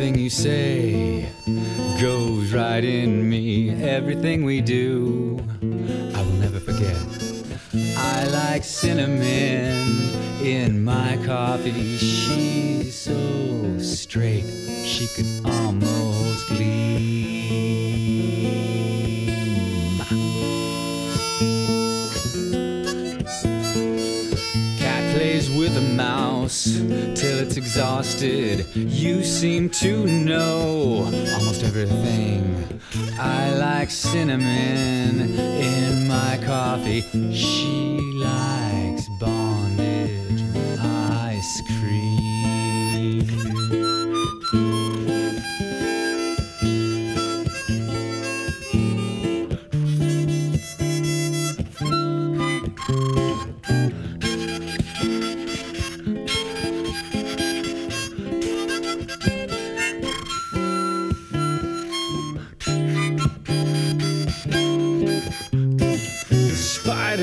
Everything you say goes right in me. Everything we do, I will never forget. I like cinnamon in my coffee. She's so straight, she could almost gleam. A mouse till it's exhausted. You seem to know almost everything. I like cinnamon in my coffee. She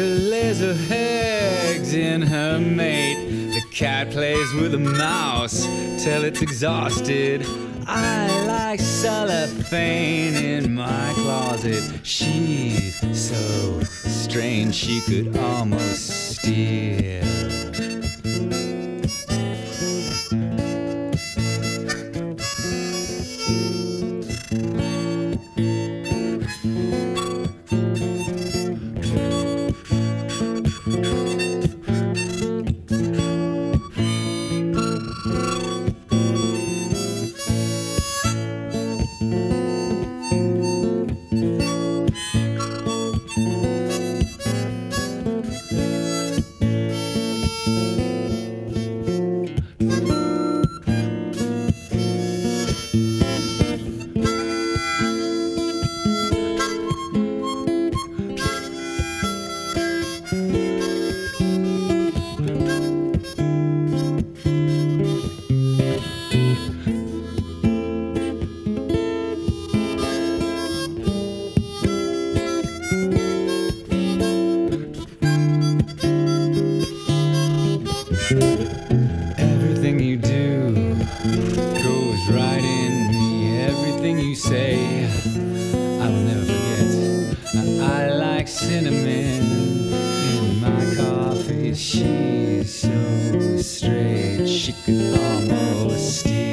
lays her eggs in her mate. The cat plays with a mouse till it's exhausted. I like cellophane in my closet. She's so strange she could almost steal. I like cinnamon in my coffee. She's so straight, she could almost steal.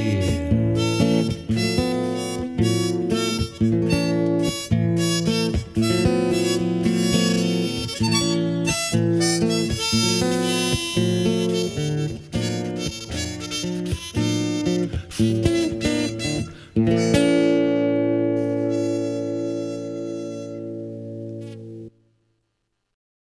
Thank